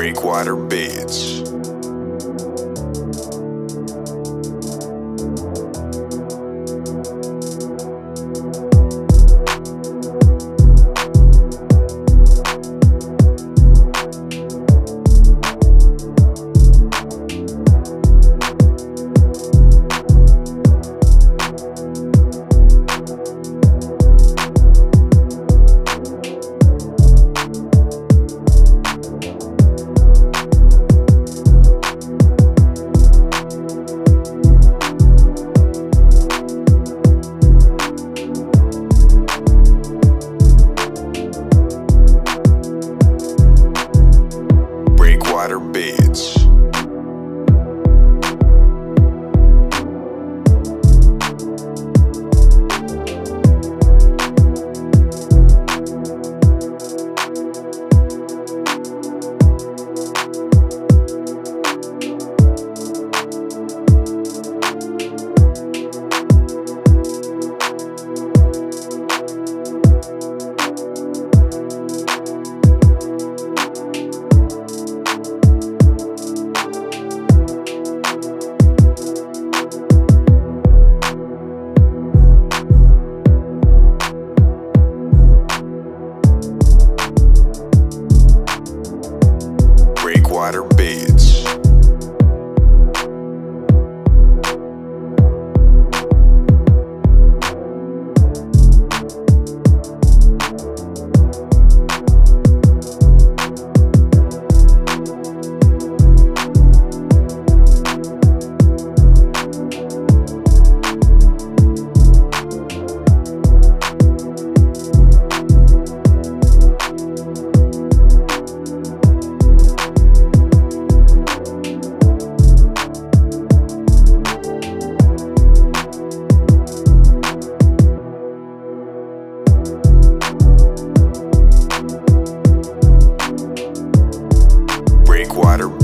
Breakwater Beats. water.